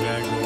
Jaguar.